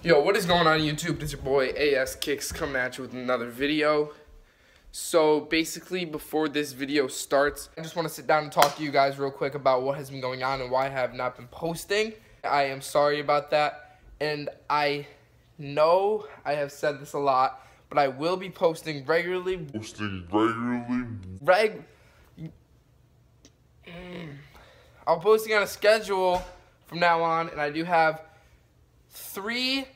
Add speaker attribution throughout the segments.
Speaker 1: Yo, what is going on YouTube? It's your boy AS Kicks coming at you with another video. So basically, before this video starts, I just want to sit down and talk to you guys real quick about what has been going on and why I have not been posting. I am sorry about that, and I know I have said this a lot, but I will be posting regularly.
Speaker 2: Posting regularly.
Speaker 1: Reg. Mm. I'm posting on a schedule from now on, and I do have three,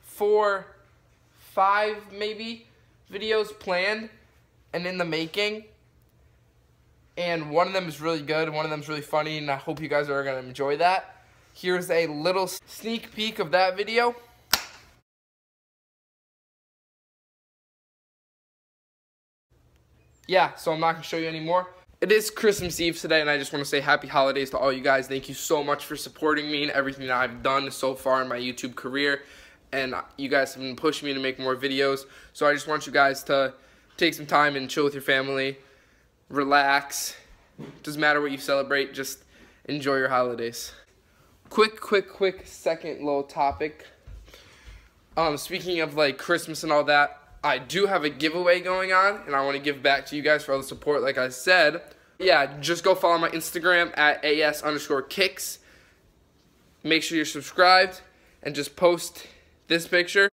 Speaker 1: four, five maybe videos planned and in the making. And one of them is really good, one of them is really funny, and I hope you guys are going to enjoy that. Here's a little sneak peek of that video. Yeah, so I'm not going to show you anymore. It is Christmas Eve today, and I just want to say happy holidays to all you guys. Thank you so much for supporting me and everything that I've done so far in my YouTube career. And you guys have been pushing me to make more videos. So I just want you guys to take some time and chill with your family, relax. Doesn't matter what you celebrate, just enjoy your holidays. Quick, quick, quick second little topic. Um, speaking of like Christmas and all that, I do have a giveaway going on, and I want to give back to you guys for all the support, like I said. Yeah, just go follow my Instagram at AS underscore kicks. Make sure you're subscribed, and just post this picture.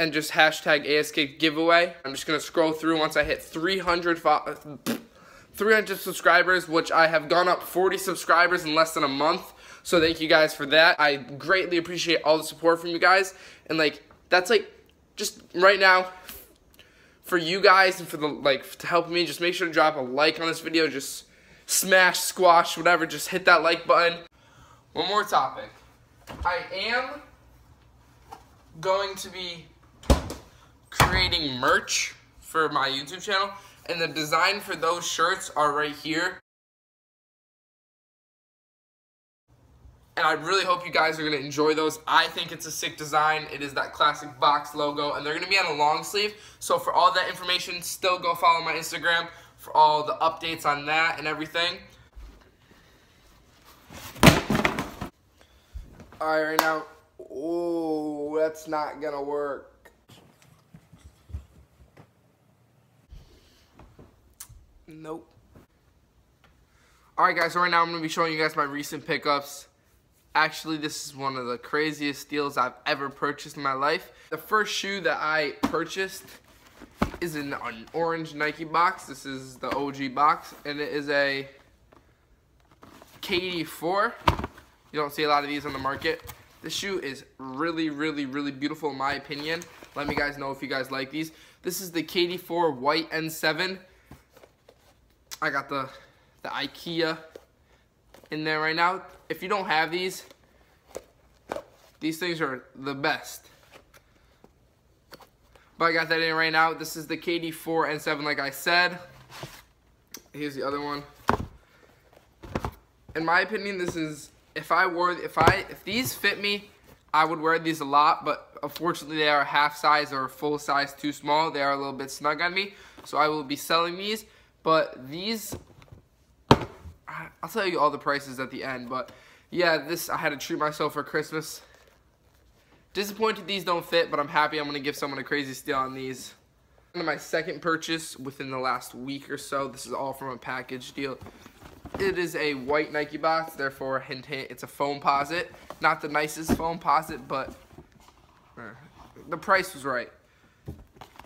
Speaker 1: And just hashtag ASK giveaway. I'm just going to scroll through once I hit 300 300 subscribers, which I have gone up 40 subscribers in less than a month. So thank you guys for that. I greatly appreciate all the support from you guys. And like, that's like just right now for you guys and for the like to help me just make sure to drop a like on this video. Just smash squash whatever. Just hit that like button. One more topic. I am going to be creating merch for my youtube channel and the design for those shirts are right here and I really hope you guys are going to enjoy those. I think it's a sick design. It is that classic box logo, and they're going to be on a long sleeve. So for all that information, still go follow my Instagram for all the updates on that and everything. All right, right now, oh, that's not going to work. Nope. All right, guys, so right now I'm going to be showing you guys my recent pickups. Actually, this is one of the craziest deals I've ever purchased in my life. The first shoe that I purchased is in an orange Nike box. This is the OG box, and it is a KD4. You don't see a lot of these on the market. This shoe is really, really, really beautiful in my opinion. Let me guys know if you guys like these. This is the KD4 White N7. I got the, the Ikea in there right now. If you don't have these, these things are the best. But I got that in right now. This is the KD4 N7 like I said. Here's the other one. In my opinion, this is if I wore if I if these fit me, I would wear these a lot, but unfortunately they are half size or full size too small. They are a little bit snug on me, so I will be selling these. But these I'll tell you all the prices at the end, but yeah, this, I had to treat myself for Christmas. Disappointed these don't fit, but I'm happy I'm to give someone a crazy steal on these. My second purchase within the last week or so. This is all from a package deal. It is a white Nike box, therefore, hint, hint, it's a Foamposite. Not the nicest Foamposite, but uh, the price was right.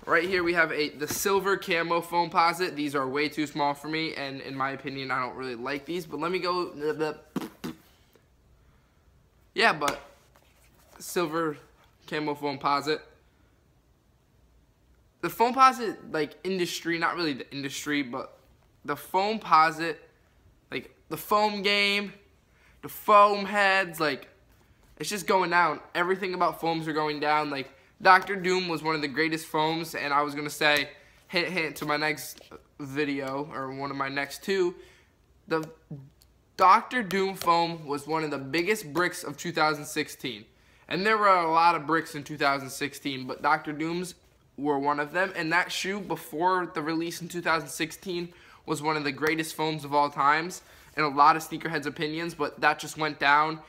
Speaker 1: Right here we have a the silver camo Foamposite. These are way too small for me, and in my opinion, I don't really like these. But let me go. The Yeah, but silver camo Foamposite. The Foamposite, like, industry, not really the industry, but the Foamposite, like, the foam game, the foam heads, like, it's just going down. Everything about foams are going down. Like, Dr. Doom was one of the greatest foams, and I was going to say, hint, hint to my next video, or one of my next two, the Dr. Doom foam was one of the biggest bricks of 2016. And there were a lot of bricks in 2016, but Dr. Doom's were one of them. And that shoe, before the release in 2016, was one of the greatest foams of all times. And a lot of sneakerheads' opinions, but that just went down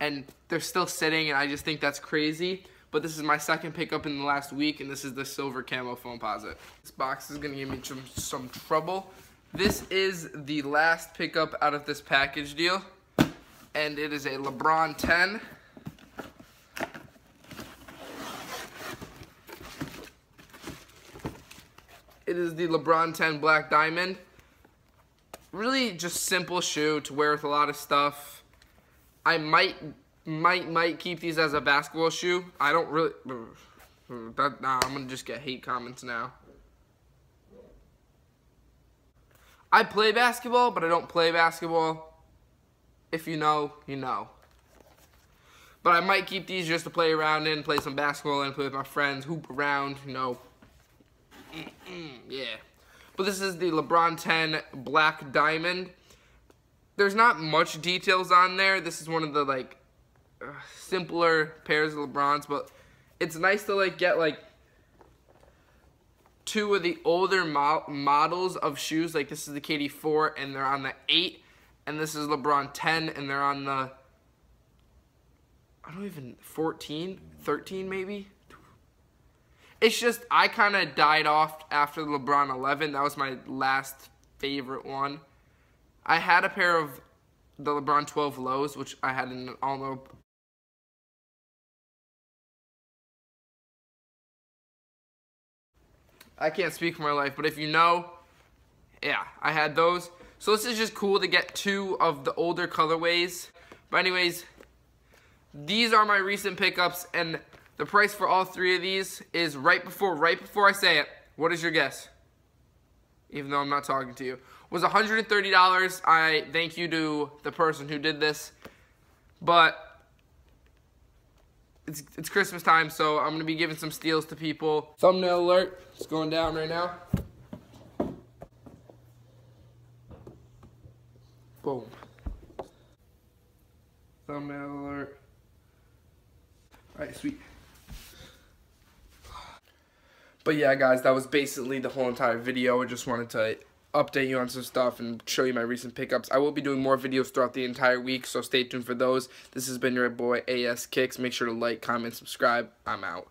Speaker 1: and they're still sitting, and I just think that's crazy. But this is my second pickup in the last week, and this is the silver camo Foamposite. This box is gonna give me some, some trouble. This is the last pickup out of this package deal, and it is a LeBron 10. It is the LeBron 10 Black Diamond. Really just simple shoe to wear with a lot of stuff. I might, might, might keep these as a basketball shoe. I don't really, that, nah, I'm gonna just get hate comments now. I play basketball, but I don't play basketball. If you know, you know. But I might keep these just to play around in, play some basketball and play with my friends, hoop around, you know, yeah. But this is the LeBron 10 Black Diamond. There's not much details on there. This is one of the, like, simpler pairs of LeBrons. But it's nice to, like, get, like, two of the older mo models of shoes. Like, this is the KD 4, and they're on the 8. And this is LeBron 10, and they're on the... I don't even... 14? 13, maybe? It's just I kind of died off after the LeBron 11. That was my last favorite one. I had a pair of the LeBron 12 lows, which I had in all I can't speak for my life, but if you know, yeah, I had those. So this is just cool to get two of the older colorways. But anyways, these are my recent pickups, and the price for all three of these is right before right before I say it. What is your guess? Even though I'm not talking to you. Was $130. I thank you to the person who did this. But it's, it's Christmas time, so I'm to be giving some steals to people. Thumbnail alert. It's going down right now. Boom. Thumbnail alert. All right, sweet. But yeah, guys, that was basically the whole entire video. I just wanted to update you on some stuff and show you my recent pickups. I will be doing more videos throughout the entire week, so stay tuned for those. This has been your boy AS Kicks. Make sure to like, comment, subscribe. I'm out.